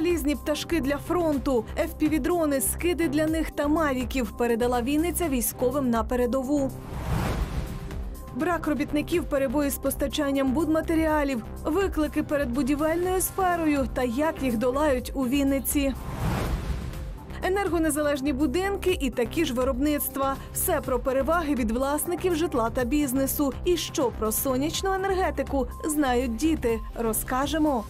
Залізні пташки для фронту, FPV-дрони, скиди для них та мавіків передала Вінниця військовим на передову. Брак робітників, перебої з постачанням будматеріалів, виклики перед будівельною сферою та як їх долають у Вінниці. Енергонезалежні будинки і такі ж виробництва. Все про переваги від власників житла та бізнесу. І що про сонячну енергетику знають діти. Розкажемо.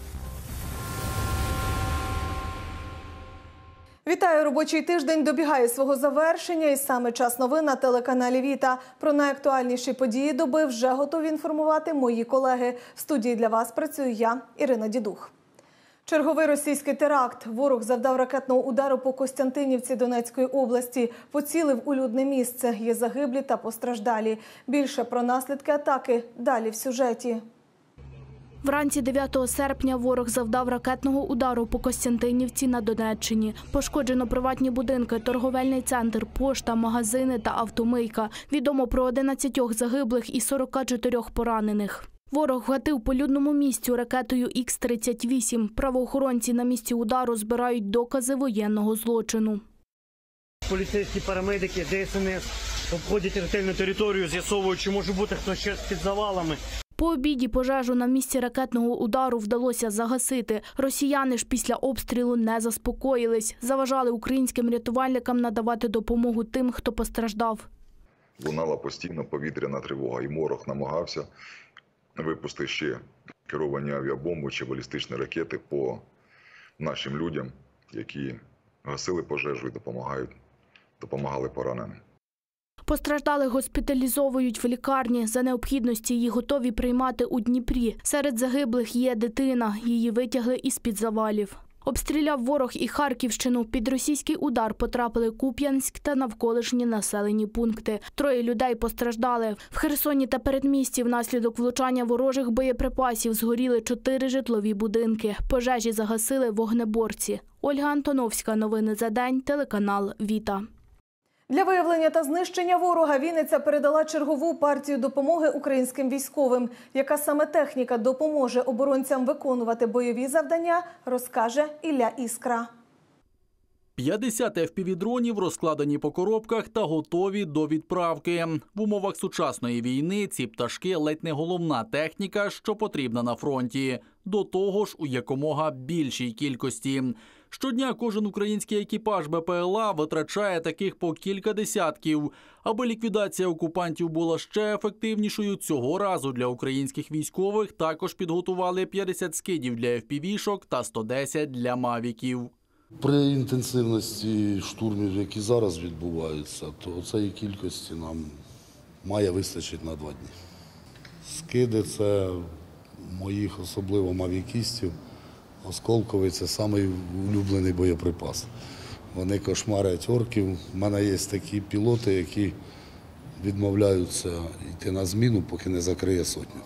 Вітаю! Робочий тиждень добігає свого завершення, і саме час новин на телеканалі Віта. Про найактуальніші події доби вже готові інформувати мої колеги. В студії для вас працюю я, Ірина Дідух. Черговий російський теракт. Ворог завдав ракетного удару по Костянтинівці Донецької області. Поцілив у людне місце. Є загиблі та постраждалі. Більше про наслідки атаки далі в сюжеті. Вранці 9 серпня ворог завдав ракетного удару по Костянтинівці на Донеччині. Пошкоджено приватні будинки, торговельний центр, пошта, магазини та автомийка. Відомо про 11 загиблих і 44 поранених. Ворог гатив по людному місцю ракетою Х-38. Правоохоронці на місці удару збирають докази воєнного злочину. Поліцейські парамедики, ДСНС обходять ретельну територію, з'ясовують, чи може бути хтось ще під завалами. По обіді пожежу на місці ракетного удару вдалося загасити. Росіяни ж після обстрілу не заспокоїлись. Заважали українським рятувальникам надавати допомогу тим, хто постраждав. Лунала постійно повітряна тривога, і морох намагався випустити ще керовані авіабомби чи балістичні ракети по нашим людям, які гасили пожежу і допомагають, допомагали пораненим. Постраждалих госпіталізовують в лікарні. За необхідності її готові приймати у Дніпрі. Серед загиблих є дитина. Її витягли із-під завалів. Обстріляв ворог і Харківщину. Під російський удар потрапили Куп'янськ та навколишні населені пункти. Троє людей постраждали. В Херсоні та передмісті внаслідок влучання ворожих боєприпасів згоріли чотири житлові будинки. Пожежі загасили вогнеборці. Ольга Антоновська. Новини за день. Телеканал Віта. Для виявлення та знищення ворога Вінниця передала чергову партію допомоги українським військовим. Яка саме техніка допоможе оборонцям виконувати бойові завдання, розкаже Ілля Іскра. 50 FPV-дронів розкладені по коробках та готові до відправки. В умовах сучасної війни ці пташки ледь не головна техніка, що потрібна на фронті. До того ж, у якомога більшій кількості. Щодня кожен український екіпаж БПЛА витрачає таких по кілька десятків. Аби ліквідація окупантів була ще ефективнішою, цього разу для українських військових також підготували 50 скидів для FPV-шок та 110 для мавіків. При інтенсивності штурмів, які зараз відбуваються, то цієї кількості нам має вистачити на два дні. Скиди це моїх особливо мавікістів. Осколковий це самий улюблений боєприпас. Вони кошмарять орків. У мене є такі пілоти, які відмовляються йти на зміну, поки не закриє сотню.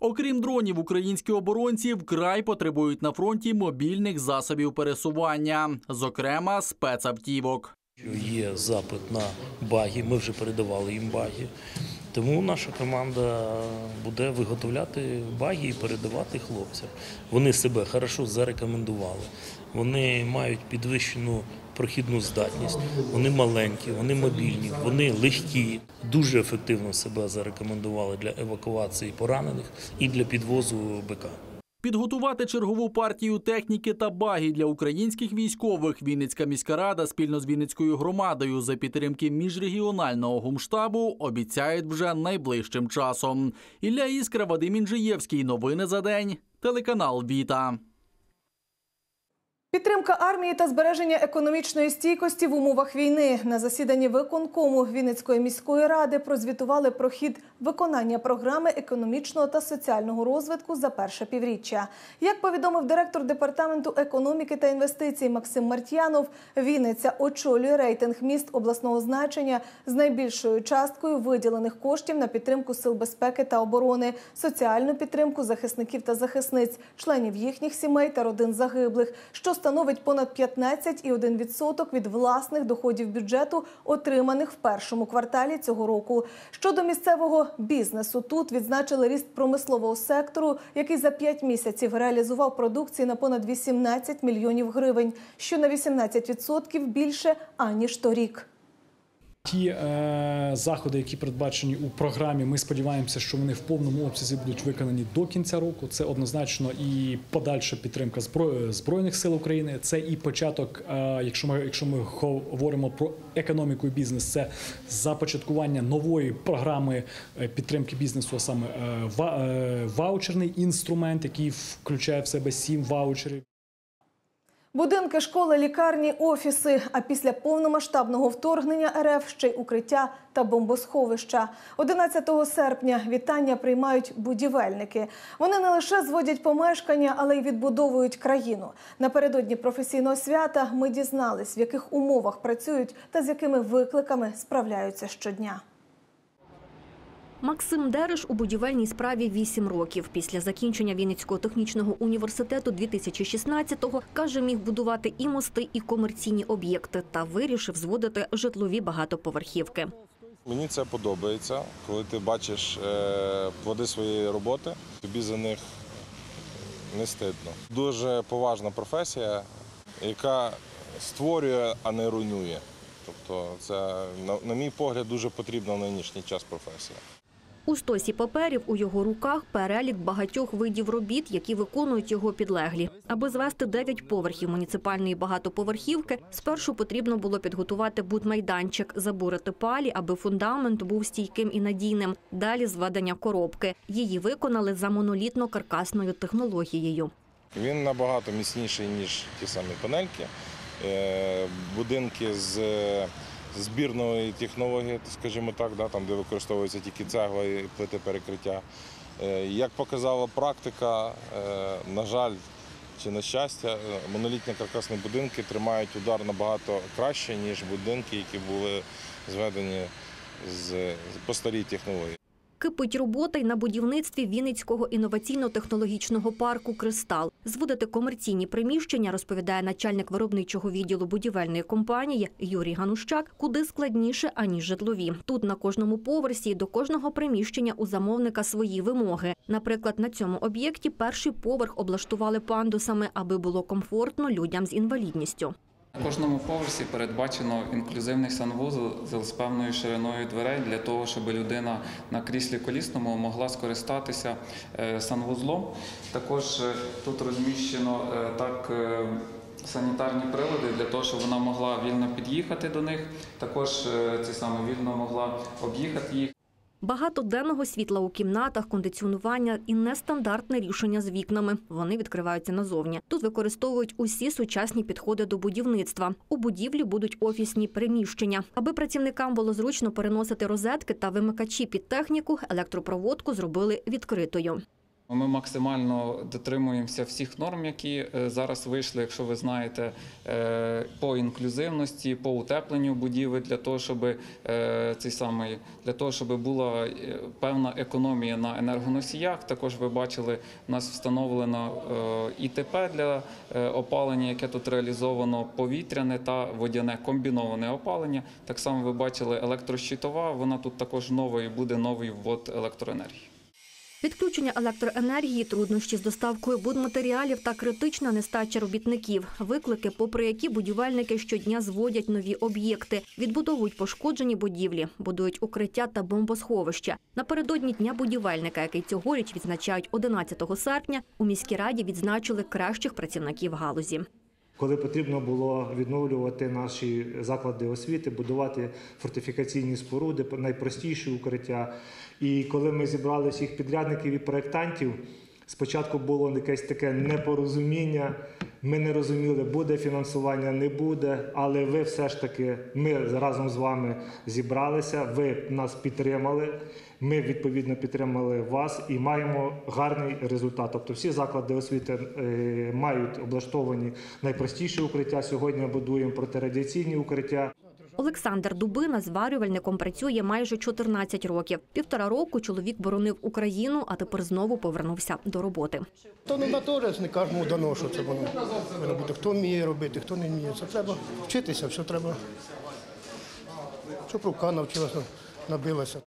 Окрім дронів, українські оборонці вкрай потребують на фронті мобільних засобів пересування, зокрема спецавтівок. Є запит на баги, ми вже передавали їм баги. Тому наша команда буде виготовляти баги і передавати хлопцям. Вони себе хорошо зарекомендували. Вони мають підвищену прохідну здатність, вони маленькі, вони мобільні, вони легкі, дуже ефективно себе зарекомендували для евакуації поранених і для підвозу БК. Підготувати чергову партію техніки та баги для українських військових Вінницька міська рада спільно з Вінницькою громадою за підтримки міжрегіонального гумштабу обіцяють вже найближчим часом. Ілля Іскра, Вадим Інжиєвський. Новини за день. Телеканал Віта. Підтримка армії та збереження економічної стійкості в умовах війни на засіданні виконкому Вінницької міської ради прозвітували про хід виконання програми економічного та соціального розвитку за перше півріччя. Як повідомив директор департаменту економіки та інвестицій Максим Мартьянов, Вінниця очолює рейтинг міст обласного значення з найбільшою часткою виділених коштів на підтримку сил безпеки та оборони, соціальну підтримку захисників та захисниць, членів їхніх сімей та родин загиблих. Що становить понад 15,1% від власних доходів бюджету, отриманих в першому кварталі цього року. Щодо місцевого бізнесу, тут відзначили ріст промислового сектору, який за 5 місяців реалізував продукції на понад 18 мільйонів гривень, що на 18% більше аніж торік. Ті е, заходи, які передбачені у програмі, ми сподіваємося, що вони в повному обсязі будуть виконані до кінця року. Це однозначно і подальша підтримка збро- збройних сил України. Це і початок, е, якщо ми якщо ми говоримо про економіку і бізнес, це започаткування нової програми е, підтримки бізнесу, а саме е, ва- е, ваучерний інструмент, який включає в себе сім ваучерів. Будинки, школи, лікарні, офіси. А після повномасштабного вторгнення РФ ще й укриття та бомбосховища. 11 серпня вітання приймають будівельники. Вони не лише зводять помешкання, але й відбудовують країну. Напередодні професійного свята ми дізнались, в яких умовах працюють та з якими викликами справляються щодня. Максим Дереш у будівельній справі 8 років. Після закінчення Вінницького технічного університету 2016-го, каже, міг будувати і мости, і комерційні об'єкти та вирішив зводити житлові багатоповерхівки. Мені це подобається, коли ти бачиш е, плоди своєї роботи, тобі за них не стидно. Дуже поважна професія, яка створює, а не руйнує. Тобто, це, на, мій погляд, дуже потрібна в нинішній час професія. У стосі паперів у його руках перелік багатьох видів робіт, які виконують його підлеглі. Аби звести 9 поверхів муніципальної багатоповерхівки, спершу потрібно було підготувати будмайданчик, забурити палі, аби фундамент був стійким і надійним. Далі зведення коробки. Її виконали за монолітно-каркасною технологією. Він набагато міцніший, ніж ті самі панельки. Е, Будинки з збірної технології, скажімо так, да, там, де використовується тільки цегла і плити перекриття. Е, Як показала практика, е, на жаль чи на щастя, е, монолітні каркасні будинки тримають удар набагато краще, ніж будинки, які були зведені з, по старій технології. Кипить робота й на будівництві Вінницького інноваційно-технологічного парку Кристал. Зводити комерційні приміщення, розповідає начальник виробничого відділу будівельної компанії Юрій Ганущак, куди складніше аніж житлові. Тут на кожному поверсі до кожного приміщення у замовника свої вимоги. Наприклад, на цьому об'єкті перший поверх облаштували пандусами, аби було комфортно людям з інвалідністю. На кожному поверсі передбачено інклюзивний санвузол з певною шириною дверей для того, щоб людина на кріслі колісному могла скористатися е, санвузлом. Також е, тут розміщено е, так. Санітарні прилади для того, щоб вона могла вільно під'їхати до них, також це саме вільно могла об'їхати їх. Багато денного світла у кімнатах, кондиціонування і нестандартне рішення з вікнами. Вони відкриваються назовні. Тут використовують усі сучасні підходи до будівництва. У будівлі будуть офісні приміщення. Аби працівникам було зручно переносити розетки та вимикачі під техніку, електропроводку зробили відкритою. Ми максимально дотримуємося всіх норм, які е, зараз вийшли, якщо ви знаєте, е, по інклюзивності, по утепленню будівель для того, щоб е, цей самий для того, щоб була певна економія на енергоносіях. Також ви бачили, у нас встановлено ІТП для опалення, яке тут реалізовано повітряне та водяне комбіноване опалення. Так само ви бачили електрощитова. Вона тут також нова і буде новий ввод електроенергії. Відключення електроенергії, труднощі з доставкою будматеріалів та критична нестача робітників. Виклики, попри які будівельники щодня зводять нові об'єкти, відбудовують пошкоджені будівлі, будують укриття та бомбосховища. Напередодні дня будівельника, який цьогоріч відзначають 11 серпня, у міській раді відзначили кращих працівників галузі. Коли потрібно було відновлювати наші заклади освіти, будувати фортифікаційні споруди, найпростіші укриття. І коли ми зібрали всіх підрядників і проєктантів, спочатку було якесь таке непорозуміння. Ми не розуміли, буде фінансування, не буде. Але ви все ж таки, ми разом з вами зібралися, ви нас підтримали. Ми відповідно підтримали вас і маємо гарний результат. Тобто всі заклади освіти е, мають облаштовані найпростіші укриття. Сьогодні будуємо протирадіаційні укриття. Олександр Дубина зварювальником працює майже 14 років. Півтора року чоловік боронив Україну, а тепер знову повернувся до роботи. То ну, на теж не кожному дано, що це воно бути. Хто вміє робити, хто не вміє. Це треба вчитися, все треба. Щоб рука навчилася, набилася.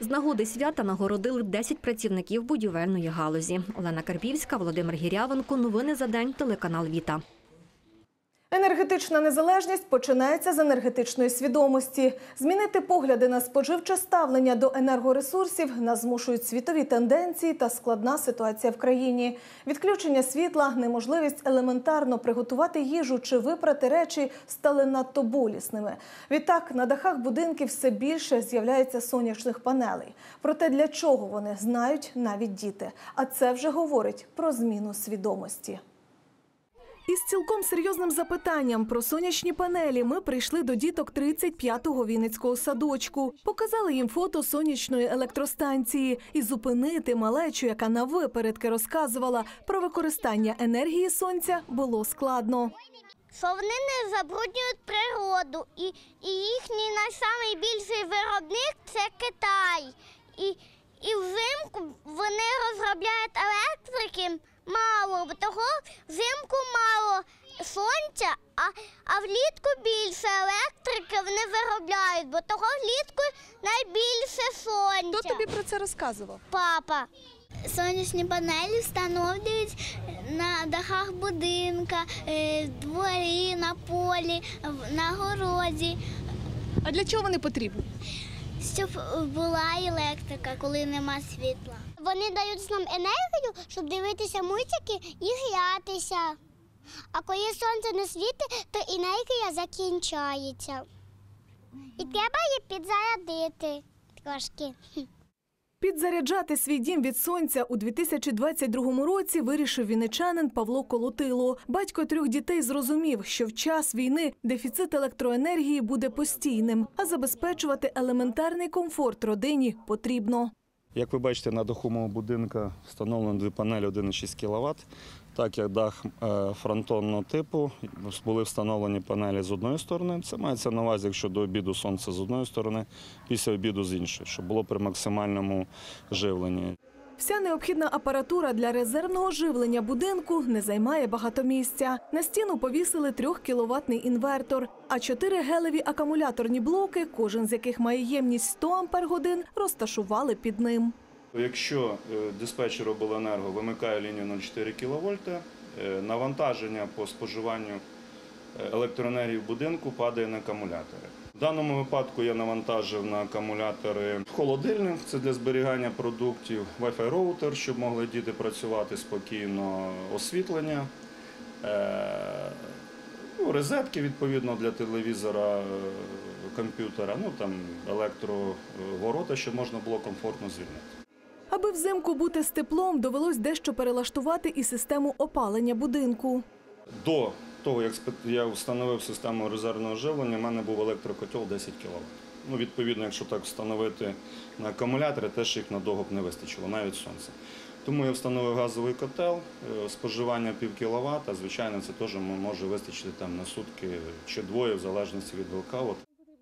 З нагоди свята нагородили 10 працівників будівельної галузі. Олена Карпівська, Володимир Гірявенко. Новини за день. Телеканал Віта. Енергетична незалежність починається з енергетичної свідомості. Змінити погляди на споживче ставлення до енергоресурсів нас змушують світові тенденції та складна ситуація в країні. Відключення світла, неможливість елементарно приготувати їжу чи випрати речі стали надто болісними. Відтак на дахах будинків все більше з'являється сонячних панелей. Проте для чого вони знають навіть діти. А це вже говорить про зміну свідомості. Із цілком серйозним запитанням про сонячні панелі ми прийшли до діток 35-го Вінницького садочку. Показали їм фото сонячної електростанції і зупинити малечу, яка на випередки розказувала про використання енергії сонця, було складно. що забруднюють природу. І, і їхній найбільший виробник це Китай. І, і взимку вони розробляють електрики мало, бо того взимку мало сонця, а, а влітку більше електрики вони виробляють, бо того влітку найбільше сонця. Хто тобі про це розказував? Папа. Сонячні панелі встановлюють на дахах будинка, е, дворі, на полі, на городі, А для чого вони потрібні? щоб була електрика, коли нема світла. Вони дають нам енергію, щоб дивитися мультики і грятися. А коли сонце не світить, то енергія закінчається. І треба її підзарядити трошки. Підзаряджати свій дім від сонця у 2022 році вирішив вінничанин Павло Колотило. Батько трьох дітей зрозумів, що в час війни дефіцит електроенергії буде постійним, а забезпечувати елементарний комфорт родині потрібно. Як ви бачите, на даху мого будинку встановлено дві панелі 1,6 кВт. Так як дах е, фронтонного типу, були встановлені панелі з одної сторони. Це мається на увазі, якщо до обіду сонце з одної сторони, після обіду з іншої, щоб було при максимальному живленні. Вся необхідна апаратура для резервного живлення будинку не займає багато місця. На стіну повісили 3 кіловатний інвертор, а чотири гелеві акумуляторні блоки, кожен з яких має ємність 100 ампер-годин, розташували під ним. Якщо е, диспетчер обленерго вимикає лінію 0,4 кВт, е, навантаження по споживанню е, електроенергії в будинку падає на акумулятори. В даному випадку я навантажив на акумулятори холодильник, це для зберігання продуктів, Wi-Fi роутер, щоб могли діти працювати спокійно, освітлення, е, ну, розетки відповідно для телевізора, е, комп'ютера, ну там електроворота, щоб можна було комфортно звільнити. Аби взимку бути з теплом, довелось дещо перелаштувати і систему опалення будинку. До того, як я встановив систему резервного живлення, в мене був електрокотел 10 кВт. Ну, відповідно, якщо так встановити на акумулятори, теж їх надовго б не вистачило, навіть сонце. Тому я встановив газовий котел, е, споживання пів кіловата. Звичайно, це теж може вистачити там на сутки чи двоє, в залежності від блокауту.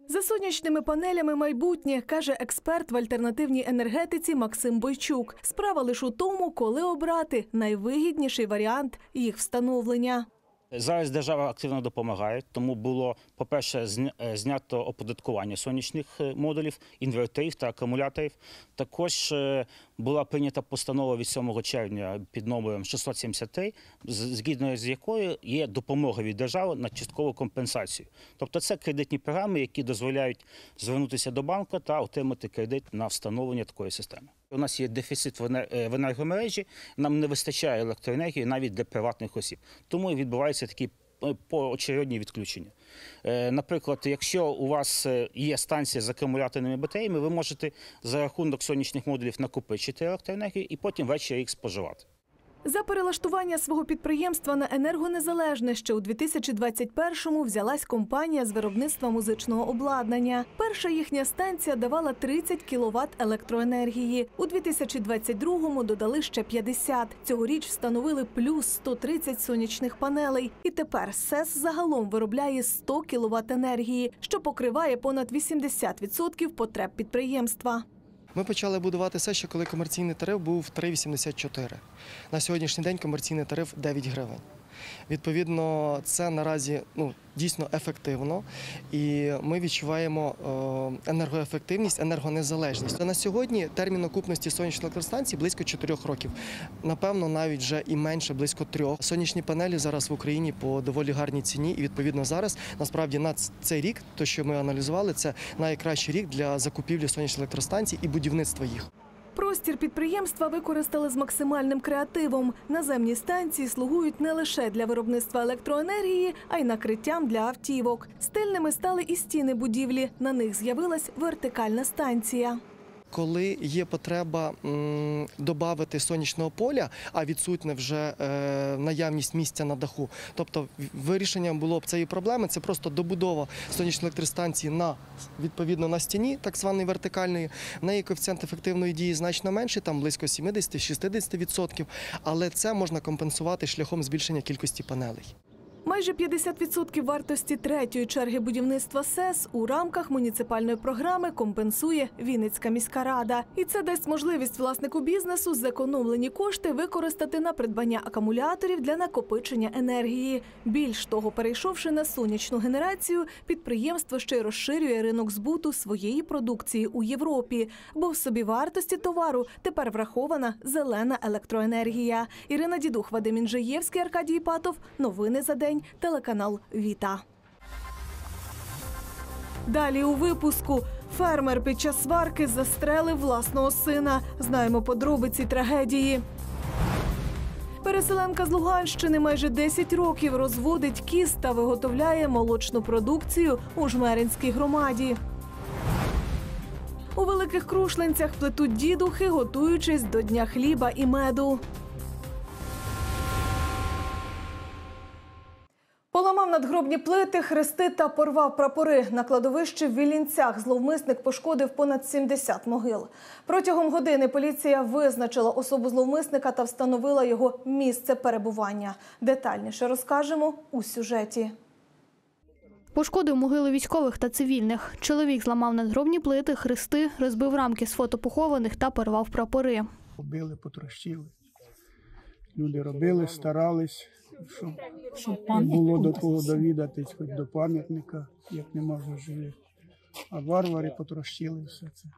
За сонячними панелями майбутнє, каже експерт в альтернативній енергетиці Максим Бойчук. Справа лише у тому, коли обрати найвигідніший варіант їх встановлення. Зараз держава активно допомагає, тому було, по-перше, е, знято оподаткування сонячних е, модулів, інверторів та акумуляторів. Також е, була прийнята постанова від 7 червня під номером 673, з- згідно з якою є допомога від держави на часткову компенсацію. Тобто це кредитні програми, які дозволяють звернутися до банку та отримати кредит на встановлення такої системи. У нас є дефіцит е, в енергомережі, нам не вистачає електроенергії навіть для приватних осіб. Тому відбуваються такі е, поочередні відключення. Е, Наприклад, якщо у вас є станція з акумуляторними батареями, ви можете за рахунок сонячних модулів накопичити електроенергію і потім ввечері їх споживати. За перелаштування свого підприємства на енергонезалежне ще у 2021-му взялась компанія з виробництва музичного обладнання. Перша їхня станція давала 30 кВт електроенергії. У 2022-му додали ще 50. Цьогоріч встановили плюс 130 сонячних панелей. І тепер СЕС загалом виробляє 100 кВт енергії, що покриває понад 80% потреб підприємства. Ми почали будувати все ще коли комерційний тариф був 3,84. На сьогоднішній день комерційний тариф 9 гривень. Відповідно, це наразі ну, дійсно ефективно, і ми відчуваємо е, енергоефективність, енергонезалежність. На сьогодні термін окупності сонячної електростанції близько 4 років. Напевно, навіть вже і менше, близько трьох. Сонячні панелі зараз в Україні по доволі гарній ціні, і відповідно зараз насправді на цей рік, то що ми аналізували, це найкращий рік для закупівлі сонячних електростанцій і будівництва їх. Простір підприємства використали з максимальним креативом. Наземні станції слугують не лише для виробництва електроенергії, а й накриттям для автівок. Стильними стали і стіни будівлі. На них з'явилась вертикальна станція. Коли є потреба додати сонячного поля, а відсутня вже е, наявність місця на даху. Тобто вирішенням було б цієї проблеми це просто добудова сонячної електростанції на відповідно на стіні, так званої вертикальної. В неї коефіцієнт ефективної дії значно менший, там близько 70-60%, але це можна компенсувати шляхом збільшення кількості панелей. Майже 50% вартості третьої черги будівництва СЕС у рамках муніципальної програми компенсує Вінницька міська рада. І це дасть можливість власнику бізнесу зекономлені кошти використати на придбання акумуляторів для накопичення енергії. Більш того, перейшовши на сонячну генерацію, підприємство ще й розширює ринок збуту своєї продукції у Європі, бо в собівартості товару тепер врахована зелена електроенергія. Ірина Дідух, Вадим Інжиєвський, Аркадій Патов. Новини за день. Телеканал Віта. Далі у випуску фермер під час сварки застрелив власного сина. Знаємо подробиці трагедії. Переселенка з Луганщини майже 10 років розводить кіз та виготовляє молочну продукцію у жмеринській громаді. У великих крушленцях плетуть дідухи, готуючись до дня хліба і меду. Поламав надгробні плити, хрести та порвав прапори. На кладовищі в Вілінцях зловмисник пошкодив понад 70 могил. Протягом години поліція визначила особу зловмисника та встановила його місце перебування. Детальніше розкажемо у сюжеті. Пошкодив могили військових та цивільних. Чоловік зламав надгробні плити, хрести, розбив рамки з фото похованих та порвав прапори. Побили, потрощили. Люди робили, старались, щоб, щоб було до кого довідатись, хоч до пам'ятника, як нема вже живих. А варвари потрощили все це.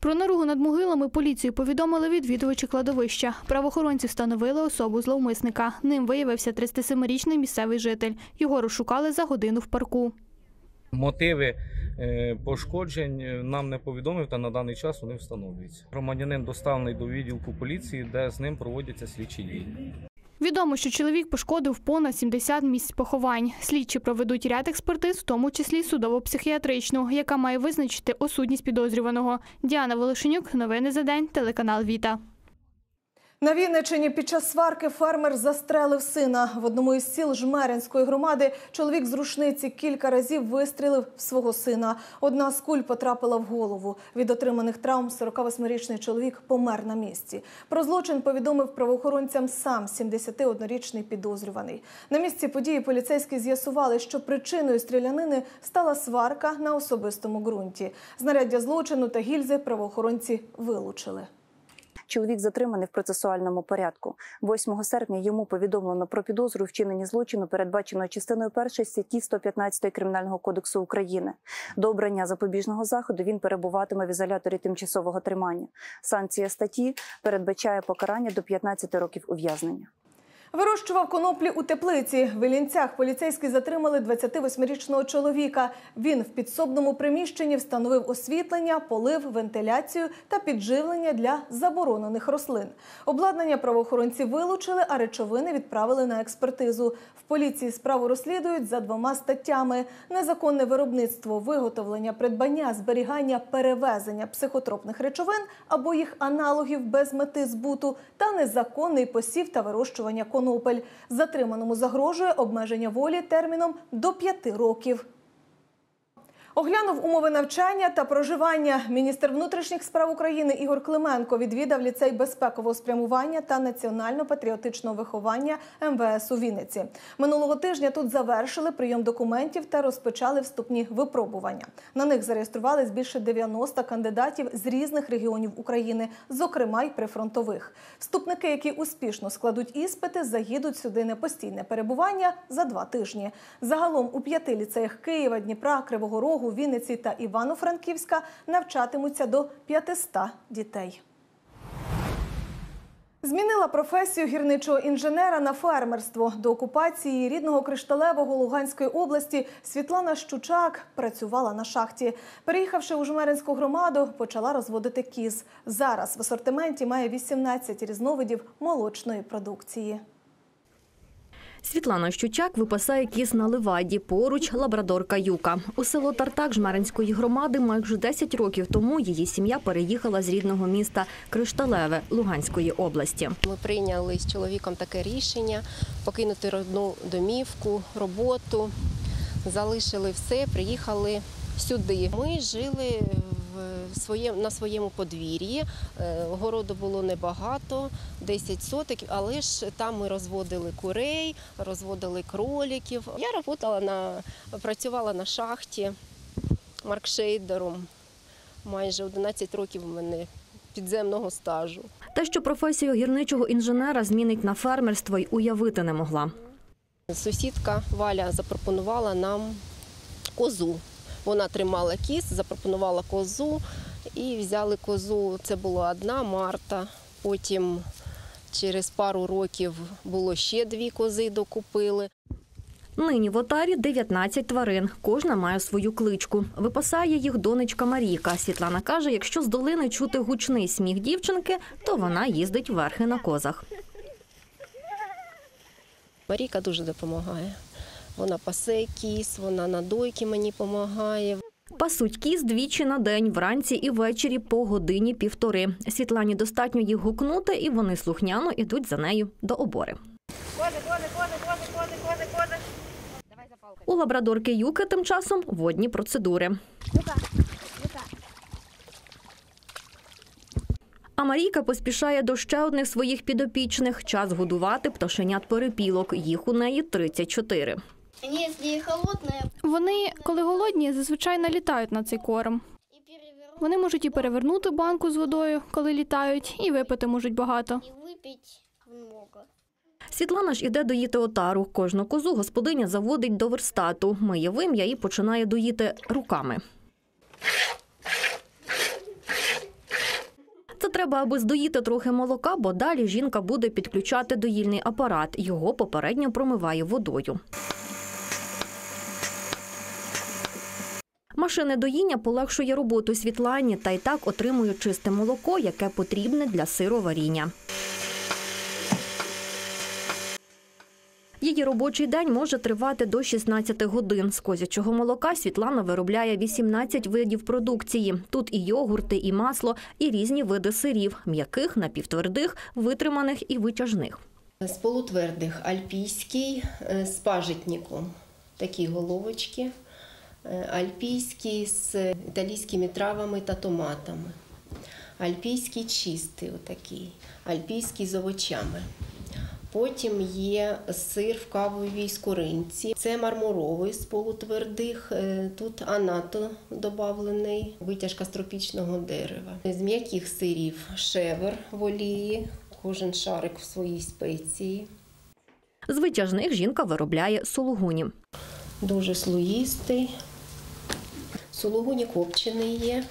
Про наругу над могилами поліцію повідомили відвідувачі кладовища. Правоохоронці встановили особу зловмисника. Ним виявився 37-річний місцевий житель. Його розшукали за годину в парку. Мотиви е, пошкоджень е, нам не повідомив, та на даний час вони встановлюються. Громадянин доставлений до відділку поліції, де з ним проводяться слідчі дії. Відомо, що чоловік пошкодив понад 70 місць поховань. Слідчі проведуть ряд експертиз, в тому числі судово-психіатричну, яка має визначити осудність підозрюваного. Діана Волошенюк, новини за день, телеканал Віта. На Вінниччині під час сварки фермер застрелив сина. В одному із сіл Жмеринської громади чоловік з рушниці кілька разів вистрілив в свого сина. Одна з куль потрапила в голову. Від отриманих травм 48-річний чоловік помер на місці. Про злочин повідомив правоохоронцям сам 71-річний підозрюваний. На місці події поліцейські з'ясували, що причиною стрілянини стала сварка на особистому ґрунті. Знаряддя злочину та гільзи правоохоронці вилучили. Чоловік затриманий в процесуальному порядку. 8 серпня йому повідомлено про підозру вчинені злочину, передбаченого частиною 1 статті 115 Кримінального кодексу України. До обрання запобіжного заходу він перебуватиме в ізоляторі тимчасового тримання. Санкція статті передбачає покарання до 15 років ув'язнення. Вирощував коноплі у теплиці. В Іллінцях поліцейські затримали 28-річного чоловіка. Він в підсобному приміщенні встановив освітлення, полив, вентиляцію та підживлення для заборонених рослин. Обладнання правоохоронці вилучили, а речовини відправили на експертизу. В поліції справу розслідують за двома статтями: незаконне виробництво, виготовлення, придбання, зберігання, перевезення психотропних речовин або їх аналогів без мети збуту та незаконний посів та вирощування конопель. Затриманому загрожує обмеження волі терміном до п'яти років. Оглянув умови навчання та проживання. Міністр внутрішніх справ України Ігор Клименко відвідав ліцей безпекового спрямування та національно-патріотичного виховання МВС у Вінниці. Минулого тижня тут завершили прийом документів та розпочали вступні випробування. На них зареєструвались більше 90 кандидатів з різних регіонів України, зокрема й прифронтових. Вступники, які успішно складуть іспити, заїдуть сюди на постійне перебування за два тижні. Загалом у п'яти ліцеях Києва, Дніпра, Кривого Рогу, Вінниці та Івано-Франківська навчатимуться до 500 дітей. Змінила професію гірничого інженера на фермерство. До окупації рідного Кришталевого Луганської області Світлана Щучак працювала на шахті. Переїхавши у Жмеринську громаду, почала розводити кіз. Зараз в асортименті має 18 різновидів молочної продукції. Світлана Щучак випасає кіз на Леваді, поруч лабрадорка Юка. У село Тартак Жмеринської громади майже 10 років тому її сім'я переїхала з рідного міста Кришталеве Луганської області. Ми прийняли з чоловіком таке рішення покинути родну домівку, роботу, залишили все, приїхали сюди. Ми жили на своєму подвір'ї. Е, Городу було небагато, 10 соток, але ж там ми розводили курей, розводили кроликів. Я працювала на, працювала на шахті маркшейдером. Майже 11 років у мене підземного стажу. Те, що професію гірничого інженера змінить на фермерство, й уявити не могла. Сусідка Валя запропонувала нам козу. Вона тримала кіз, запропонувала козу і взяли козу. Це була одна Марта. Потім через пару років було ще дві кози докупили. Нині в отарі 19 тварин. Кожна має свою кличку. Випасає їх донечка Марійка. Світлана каже, якщо з долини чути гучний сміх дівчинки, то вона їздить верхи на козах. Марійка дуже допомагає. Вона пасе кіз, вона на дойки мені допомагає. Пасуть кіз двічі на день, вранці і ввечері по годині півтори. Світлані достатньо їх гукнути, і вони слухняно ідуть за нею до обори. У лабрадорки Юки тим часом водні процедури. А Марійка поспішає до ще одних своїх підопічних. Час годувати пташенят перепілок. Їх у неї 34. Вони, коли голодні, зазвичай налітають на цей корм. Вони можуть і перевернути банку з водою, коли літають, і випити можуть багато. выпить много. Світлана ж іде доїти отару. Кожну козу господиня заводить до верстату, миє вим'я і починає доїти руками. Це треба, аби здоїти трохи молока, бо далі жінка буде підключати доїльний апарат. Його попередньо промиває водою. Машини доїння полегшує роботу Світлані та й так отримує чисте молоко, яке потрібне для сироваріння. Її робочий день може тривати до 16 годин. З козячого молока Світлана виробляє 18 видів продукції. Тут і йогурти, і масло, і різні види сирів – м'яких, напівтвердих, витриманих і витяжних. З полутвердих альпійський е, з пажитником, такі головочки, альпійський з італійськими травами та томатами, альпійський чистий, отакий, альпійський з овочами. Потім є сир в кавовій скоринці. Це мармуровий з полутвердих. е, Тут анато додавлений, витяжка з тропічного дерева. З м'яких сирів шевер в олії, кожен шарик в своїй спеції. З витяжних жінка виробляє сулугуні. Дуже слоїстий. Сулугуні копчений є.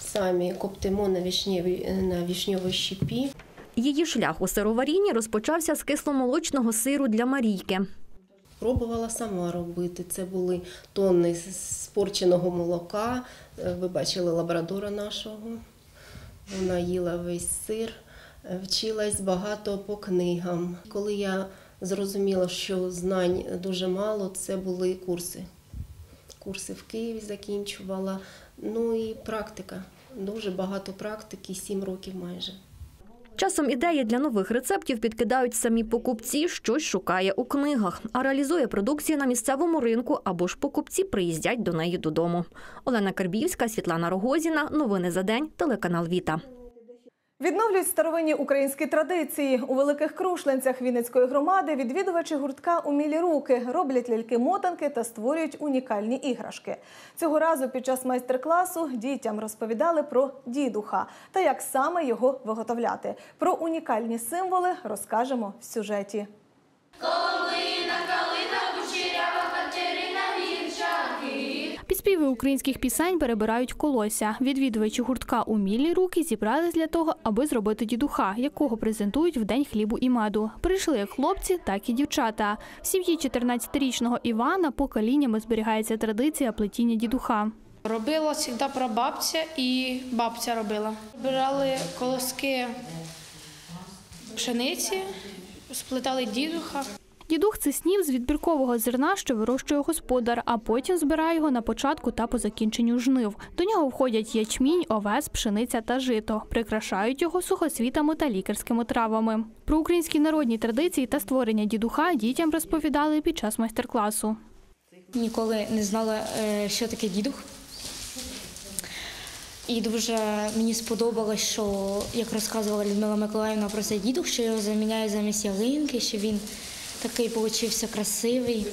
Самі коптимо на вішневій, на вішньовій щепі. Її шлях у сироварінні розпочався з кисломолочного сиру для Марійки. Пробувала сама робити. Це були тонни спорченого молока. Е, Ви бачили лабрадора нашого. Вона їла весь сир, Е, вчилась багато по книгам. Коли я зрозуміла, що знань дуже мало, це були курси. Курси в Києві закінчувала. Ну і практика. Дуже багато практики, сім років майже. Часом ідеї для нових рецептів підкидають самі покупці, щось шукає у книгах, а реалізує продукцію на місцевому ринку або ж покупці приїздять до неї додому. Олена Карбівська, Світлана Рогозіна. Новини за день. Телеканал Віта. Відновлюють старовинні українські традиції. У великих крушленцях Вінницької громади відвідувачі гуртка умілі руки роблять ляльки-мотанки та створюють унікальні іграшки. Цього разу під час майстер-класу дітям розповідали про дідуха та як саме його виготовляти. Про унікальні символи розкажемо в сюжеті. Під співи українських пісень перебирають колося. Відвідувачі гуртка умілі руки зібрались для того, аби зробити дідуха, якого презентують в день хлібу і меду. Прийшли як хлопці, так і дівчата. В сім'ї 14-річного Івана поколіннями зберігається традиція плетіння дідуха. Робила завжди прабабця і бабця робила. Брали колоски пшениці, сплетали дідуха. Дідух це снів з відбіркового зерна, що вирощує господар, а потім збирає його на початку та по закінченню жнив. До нього входять ячмінь, овес, пшениця та жито. Прикрашають його сухосвітами та лікарськими травами. Про українські народні традиції та створення дідуха дітям розповідали під час майстер-класу. Ніколи не знала, е, що таке дідух. І дуже мені сподобалось, що як розказувала Людмила Миколаївна про цей дідух, що його заміняє замість ялинки, що він такий получився красивий.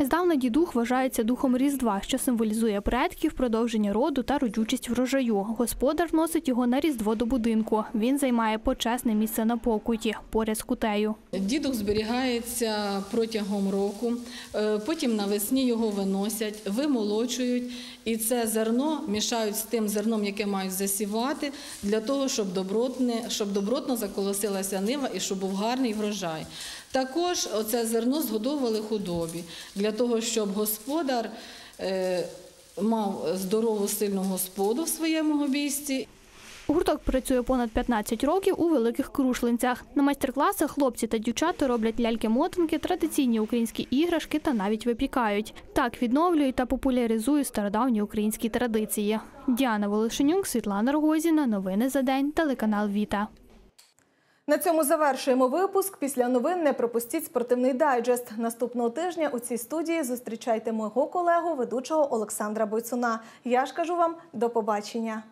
Здавна дідух вважається духом Різдва, що символізує предків, продовження роду та родючість врожаю. Господар вносить його на Різдво до будинку. Він займає почесне місце на покуті поряд з кутею. Дідух зберігається протягом року, е, потім навесні його виносять, вимолочують, і це зерно мішають з тим зерном, яке мають засівати, для того, щоб добротне, щоб добротно заколосилася нива і щоб був гарний врожай. Також оце зерно згодовували худобі для того, щоб господар е, мав здорову сильну господу в своєму обійсті. Гурток працює понад 15 років у великих крушлинцях. На майстер-класах хлопці та дівчата роблять ляльки-мотанки, традиційні українські іграшки та навіть випікають. Так відновлюють та популяризують стародавні українські традиції. Діана Волошенюк, Світлана Рогозіна. Новини за день. Телеканал Віта. На цьому завершуємо випуск. Після новин не пропустіть спортивний дайджест. Наступного тижня у цій студії зустрічайте мого колегу, ведучого Олександра Бойцуна. Я ж кажу вам до побачення.